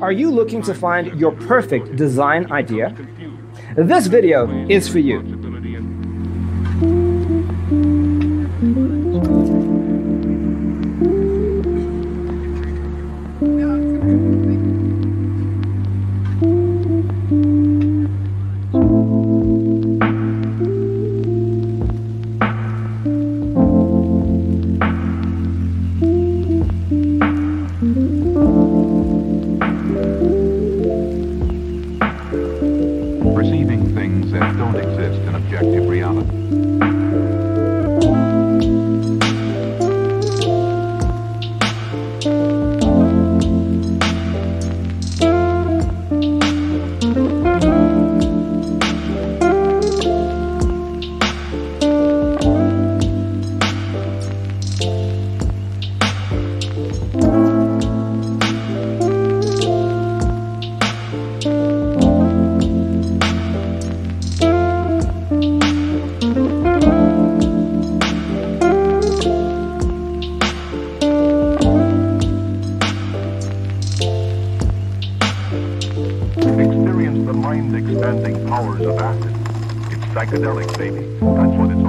Are you looking to find your perfect design idea? This video is for you. Experience the mind expanding powers of acid. It's psychedelic, baby. That's what it's.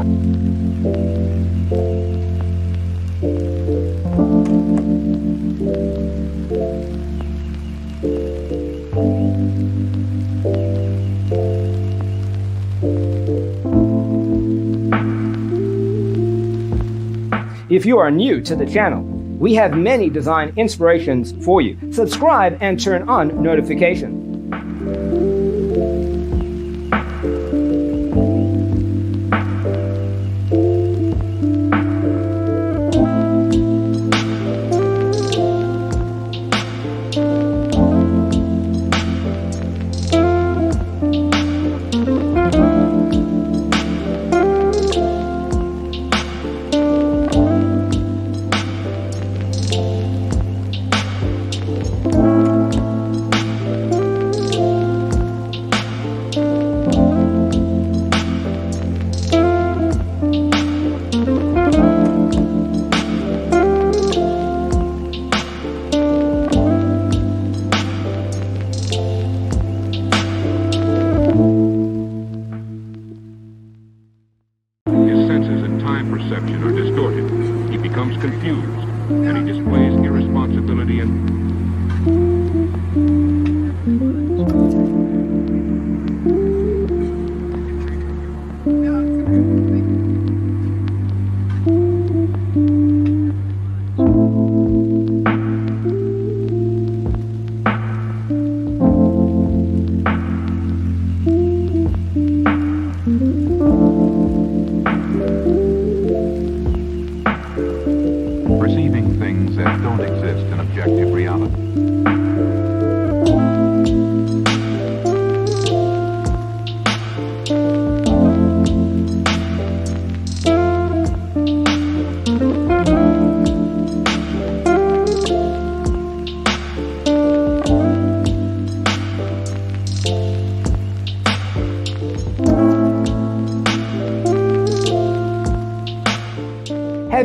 If you are new to the channel, we have many design inspirations for you. Subscribe and turn on notifications. And he displays irresponsibility and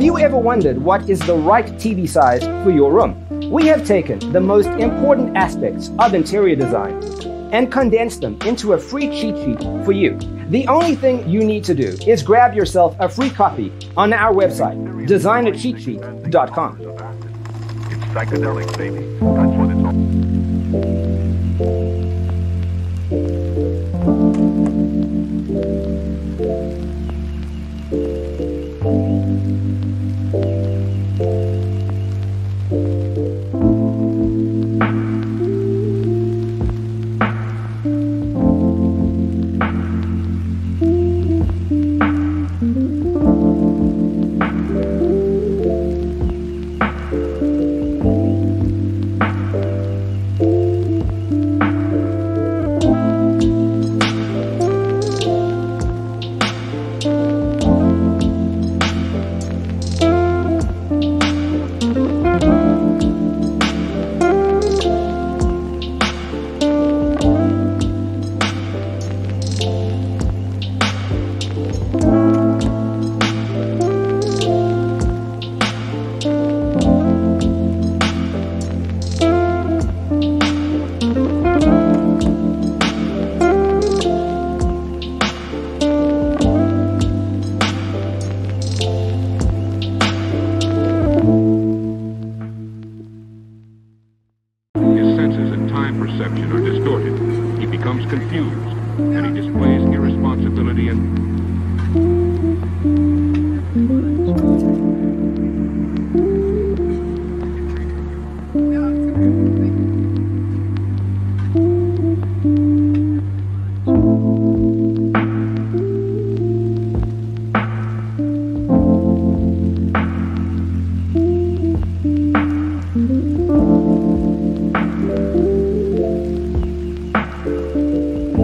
you ever wondered what is the right TV size for your room? We have taken the most important aspects of interior design and condensed them into a free cheat sheet for you. The only thing you need to do is grab yourself a free copy on our website, designercheatsheet.com. It's psychedelic, baby. That's what it's all.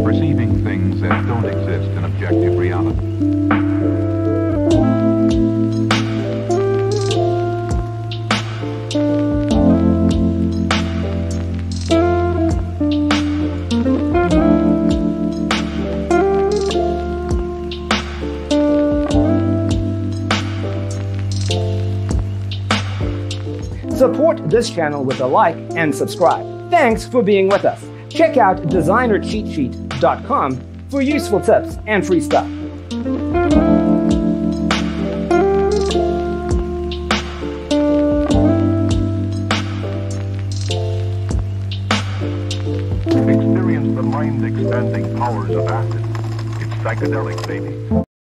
Perceiving things that don't exist in objective reality. Support this channel with a like and subscribe. Thanks for being with us. Check out designercheatsheet.com for useful tips and free stuff. Experience the mind expanding powers of acid. It's psychedelic, baby.